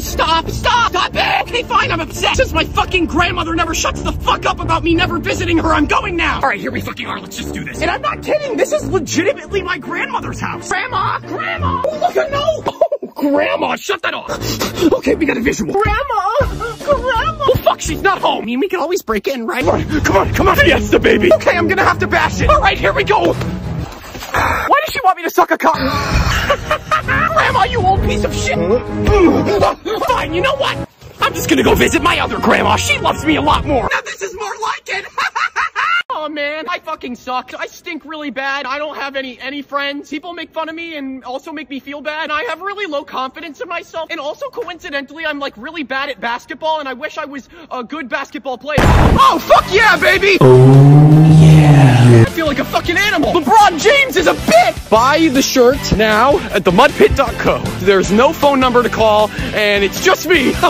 Stop, stop, stop it! Okay, fine, I'm upset. Since my fucking grandmother never shuts the fuck up about me never visiting her, I'm going now. All right, here we fucking are. Let's just do this. And I'm not kidding. This is legitimately my grandmother's house. Grandma, grandma. Oh, look at no. Oh, grandma, shut that off. Okay, we got a visual. Grandma, grandma. Oh fuck, she's not home. I mean, we can always break in, right? Come on, come on, come on. Yes, the baby. Okay, I'm gonna have to bash it. All right, here we go. Why does she want me to suck a cock? grandma, you old piece of shit. Oh, fine, you know what? I'm just gonna go visit my other grandma. She loves me a lot more. Now this is more like it. Oh man, I fucking suck. I stink really bad. I don't have any any friends. People make fun of me and also make me feel bad. I have really low confidence in myself. And also coincidentally, I'm like really bad at basketball and I wish I was a good basketball player. Oh fuck yeah, baby! Oh. I feel like a fucking animal. LeBron James is a bitch. Buy the shirt now at themudpit.co. There's no phone number to call, and it's just me.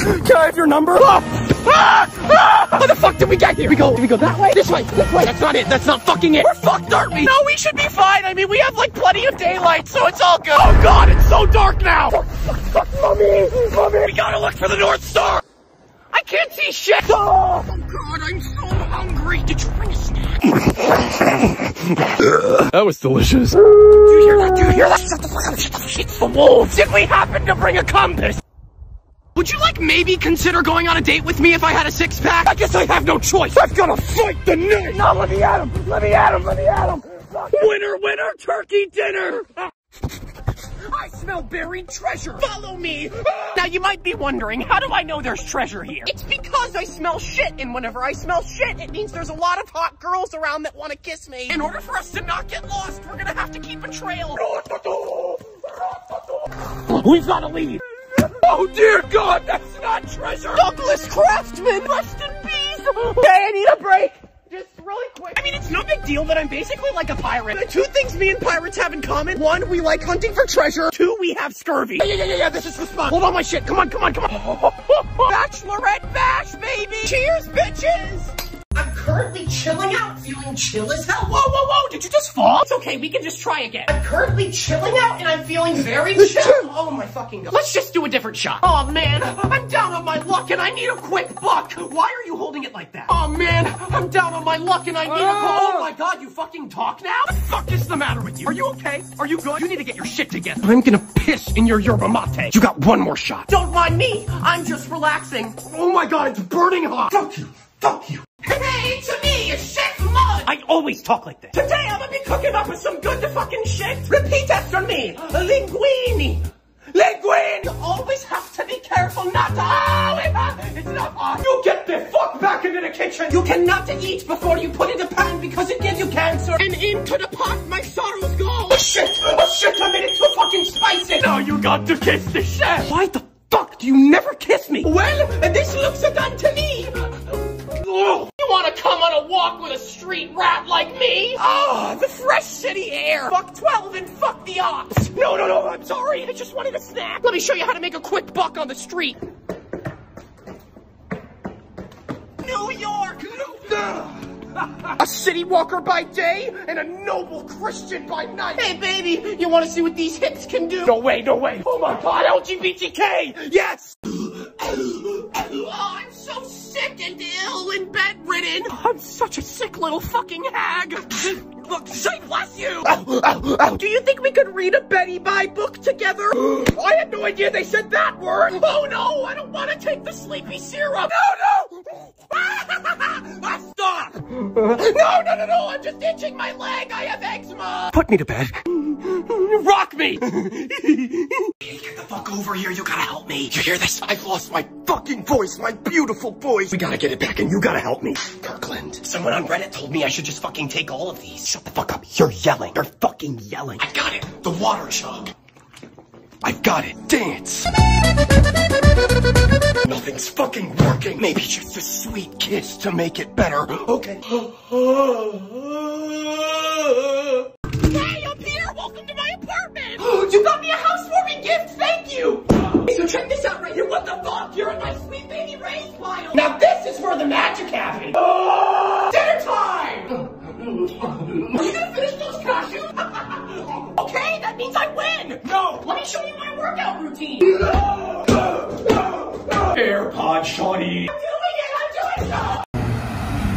Can I have your number? Ah! Ah! Ah! How the fuck did we get here? We go, we go that way? This way, this way. That's not it. That's not fucking it. We're fucked, aren't we? No, we should be fine. I mean, we have like plenty of daylight, so it's all good. Oh god, it's so dark now. Fuck, fuck, fuck, mommy, mommy. We gotta look for the North Star. I can't see shit. Oh, god, I'm so hungry. Did you bring a snack? that was delicious. Do you hear that? Do you hear that? Shut the fuck up. Shut the fuck up. It's the wolves. Did we happen to bring a compass? Would you like maybe consider going on a date with me if I had a six pack? I guess I have no choice. I've got to fight the night. No, let me at him. Let me at him. Let me at him. Winner, winner, turkey dinner. I smell buried treasure. Follow me. Now you might be wondering, how do I know there's treasure here? It's because I smell shit, and whenever I smell shit, it means there's a lot of hot girls around that want to kiss me. In order for us to not get lost, we're gonna have to keep a trail. We've gotta leave. Oh dear God, that's not treasure! Douglas Craftsman! Rest in peace! Okay, I need a break! Really quick. I mean, it's no big deal that I'm basically like a pirate. The two things me and pirates have in common. One, we like hunting for treasure. Two, we have scurvy. Yeah, yeah, yeah, yeah, this is the spot. Hold on my shit. Come on, come on, come on. Bachelorette bash, baby! Cheers, bitches! Currently chilling out, feeling chill as hell. Whoa, whoa, whoa, did you just fall? It's okay, we can just try again. I'm currently chilling out and I'm feeling very chill. Oh my fucking god. Let's just do a different shot. Oh man, I'm down on my luck and I need a quick buck. Why are you holding it like that? Oh man, I'm down on my luck and I need a Oh my god, you fucking talk now? What the fuck is the matter with you? Are you okay? Are you good? You need to get your shit together. I'm gonna piss in your yerba mate. You got one more shot. Don't mind me. I'm just relaxing. Oh my god, it's burning hot. Fuck you. Fuck you. Hey, to me, it's Chef Mud! I always talk like this. Today I'm gonna be cooking up with some good fucking shit. Repeat after me. Linguini. Linguini! You always have to be careful not to- Oh, it's not, hot. You get the fuck back into the kitchen. You cannot eat before you put in the pan because it gives you cancer. And into the pot my sorrows go. Oh shit, oh shit, I made it too fucking spicy. Now you got to kiss the chef. Why the fuck do you never kiss me? Well, this looks good to me. Oh, want to come on a walk with a street rat like me? Ah, the fresh city air. Fuck 12 and fuck the ops. No, no, no, I'm sorry. I just wanted a snack. Let me show you how to make a quick buck on the street. New York. A city walker by day and a noble Christian by night. Hey, baby, you want to see what these hips can do? No way, no way. Oh my God, LGBTK. Yes. And ill and bedridden. I'm such a sick little fucking hag. Look, say bless you. Ow, ow, ow. Do you think we could read a Betty Bye book together? I had no idea they said that word. Oh no, I don't want to take the sleepy syrup. No, no. ah, stop. No, no, no, no. I'm just itching my leg. I have eczema. Put me to bed. Rock me. Get the fuck over here. You gotta help me. You hear this? I've lost my fucking voice, my beautiful voice. We gotta get it back and you gotta help me. Kirkland. Someone on Reddit told me I should just fucking take all of these. Shut the fuck up. You're yelling. You're fucking yelling. I got it. The water jug. I've got it. Dance. Nothing's fucking working. Maybe just a sweet kiss to make it better. Okay. Are you gonna finish those cashews? Okay, that means I win! No! Let me show you my workout routine! AirPod Shawnee! I'm doing it! I'm doing it!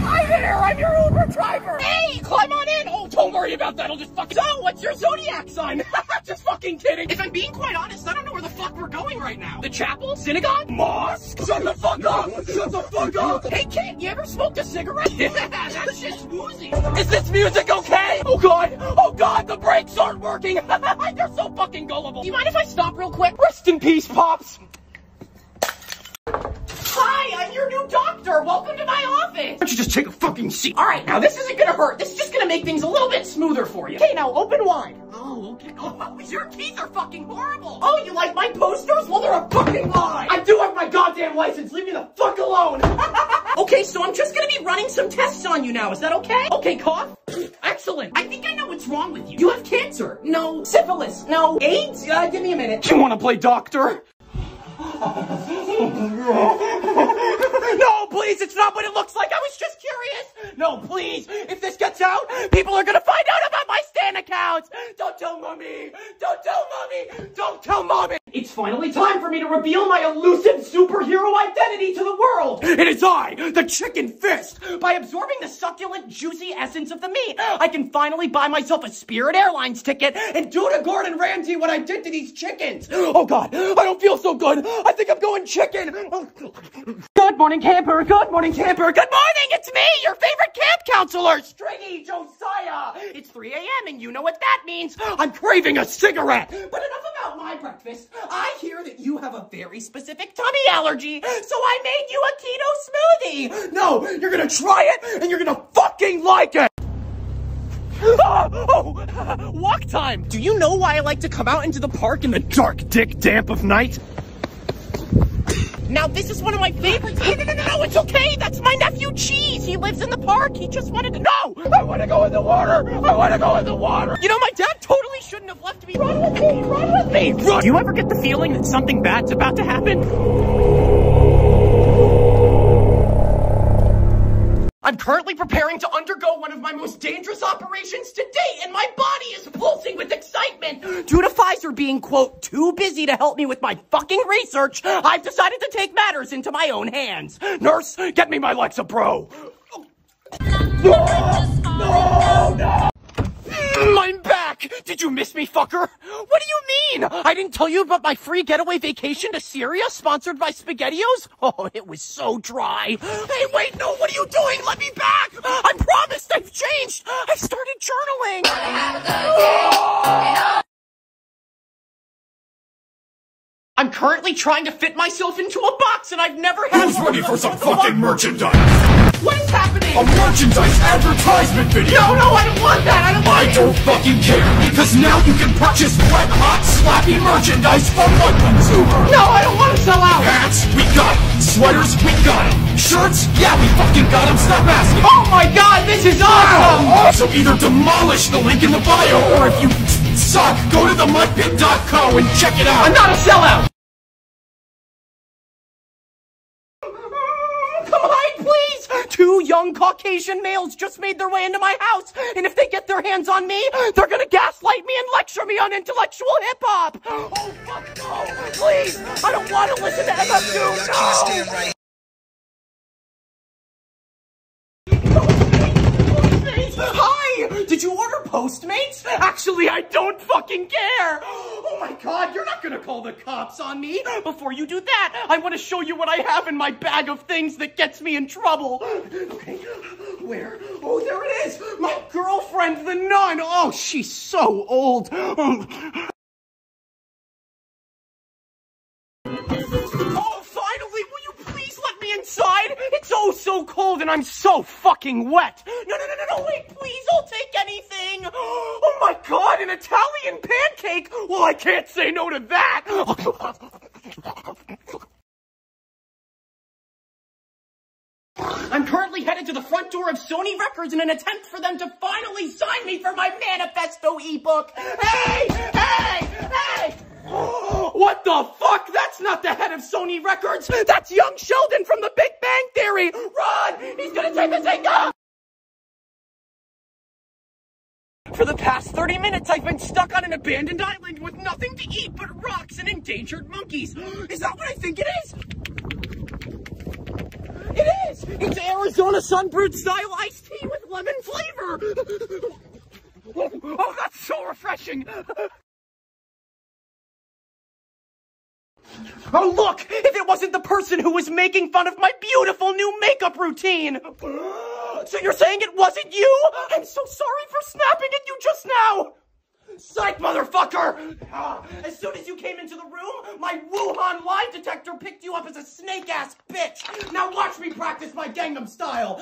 Hi there, I'm your Uber driver! Hey, climb on in! Oh, don't worry about that, I'll just fucking- So, what's your zodiac sign? just fucking kidding! If I'm being quite honest, I don't know where the fuck we're going right now. The chapel? Synagogue? Mosque? Shut the fuck up! Shut the fuck up! Hey kid, you ever smoked a cigarette? Yeah, that shit's woozy! Is this music okay? Oh god! Oh god, the brakes aren't working! They're so fucking gullible! Do you mind if I stop real quick? Rest in peace, Pops! Hi, I'm your new doctor. Welcome to my office. Why don't you just take a fucking seat? All right, now this isn't gonna hurt. This is just gonna make things a little bit smoother for you. Okay, now open wide. Oh, okay. Oh, your teeth are fucking horrible. Oh, you like my posters? Well, they're a fucking lie. I do have my goddamn license. Leave me the fuck alone. okay, so I'm just gonna be running some tests on you now. Is that okay? Okay, cough. Excellent. I think I know what's wrong with you. You have cancer. No. Syphilis. No. AIDS? Uh, give me a minute. You wanna play doctor? No, please, it's not what it looks like. I was just curious. No, please, if this gets out, people are gonna find out about my Stan accounts. Don't tell mommy. Don't tell mommy. Don't tell mommy. It's finally time for me to reveal my elusive superhero identity to the world. It is I, the Chicken Fist. By absorbing the succulent, juicy essence of the meat, I can finally buy myself a Spirit Airlines ticket and do to Gordon Ramsay what I did to these chickens. Oh God, I don't feel so good. I think I'm going chicken. Good morning, camper. Good morning, camper. Good morning. It's me, your favorite camp counselor, Stringy Josiah. It's 3 a.m. and you know what that means. I'm craving a cigarette. But enough about my breakfast. I hear that you have a very specific tummy allergy, so I made you a keto smoothie. No, you're gonna try it and you're gonna fucking like it. Oh, walk time. Do you know why I like to come out into the park in the dark, dick damp of night? Now, this is one of my favorites. No, no, no, no, no, it's okay. That's my nephew Cheese. He lives in the park. He just wanted to. No! I want to go in the water. I want to go in the water. You know, my dad totally shouldn't have left me. Run with me. Run with me. Run. Do you ever get the feeling that something bad's about to happen? I'm currently preparing to undergo one of my most dangerous operations to date, and my body is pulsing with excitement. Due to Pfizer being, quote, too busy to help me with my fucking research, I've decided to take matters into my own hands. Nurse, get me my Lexapro. No! No! No! I'm back! Did you miss me, fucker? What do you mean? I didn't tell you about my free getaway vacation to Syria sponsored by SpaghettiOs? Oh, it was so dry. Hey, wait, no, what are you doing? Let me back! I promised I've changed! I started journaling! I'm currently trying to fit myself into a box and I've never had Who's ready for some fucking merchandise? What is happening? A merchandise advertisement video! No, no, I don't want that! I don't want I don't fucking care, because now you can purchase wet, hot, slappy merchandise for one consumer! No, I don't want to sell out! Hats, we got it! Sweaters, we got it! Shirts, yeah, we fucking got them, stop asking! Oh my god, this is awesome! So either demolish the link in the bio, or if you suck, go to themudpit.co and check it out! I'm not a sellout! Come hide, please! Two young Caucasian males just made their way into my house, and if they get their hands on me, they're gonna gaslight me and lecture me on intellectual hip hop! Oh, fuck no! Please! I don't want to listen to MF Doom! No! Hi! Did you order Postmates? Actually, I don't fucking care! Oh my god, you're not gonna call the cops on me! Before you do that, I want to show you what I have in my bag of things that gets me in trouble! Okay, where? Oh, there it is! My girlfriend, the nun! Oh, she's so old! Oh, It's oh so cold and I'm so fucking wet. No, no, no, no, no, wait, please, I'll take anything. Oh my god, an Italian pancake! Well, I can't say no to that. I'm currently headed to the front door of Sony Records in an attempt for them to finally sign me for my manifesto ebook. Hey, hey, hey! Oh, What the fuck? That's not the head of Sony Records. That's young Sheldon from The Big Bang Theory. Run! He's gonna take thing off. For the past 30 minutes, I've been stuck on an abandoned island with nothing to eat but rocks and endangered monkeys. Is that what I think it is? It is! It's Arizona Sunbrewed style iced tea with lemon flavor! Oh, that's so refreshing! Oh, look! If it wasn't the person who was making fun of my beautiful new makeup routine! So you're saying it wasn't you? I'm so sorry for snapping at you just now! Psych, motherfucker! Ah, as soon as you came into the room, my Wuhan lie detector picked you up as a snake-ass bitch! Now watch me practice my Gangnam style!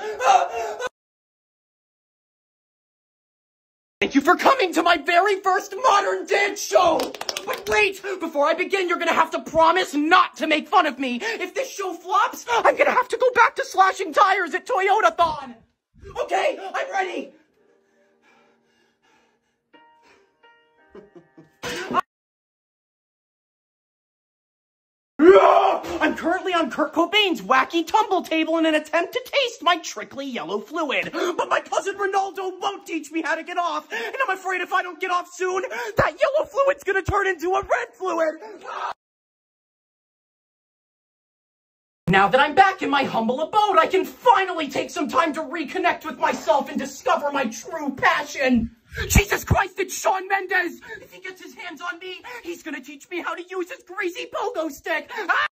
Thank you for coming to my very first modern dance show! But wait! Before I begin, you're gonna have to promise not to make fun of me! If this show flops, I'm gonna have to go back to slashing tires at Toyotathon! Okay, I'm ready! I'm ah! Currently on Kurt Cobain's wacky tumble table in an attempt to taste my trickly yellow fluid. But my cousin Ronaldo won't teach me how to get off. And I'm afraid if I don't get off soon, that yellow fluid's gonna turn into a red fluid. Now that I'm back in my humble abode, I can finally take some time to reconnect with myself and discover my true passion. Jesus Christ, it's Shawn Mendes! If he gets his hands on me, he's gonna teach me how to use his greasy pogo stick! Ah!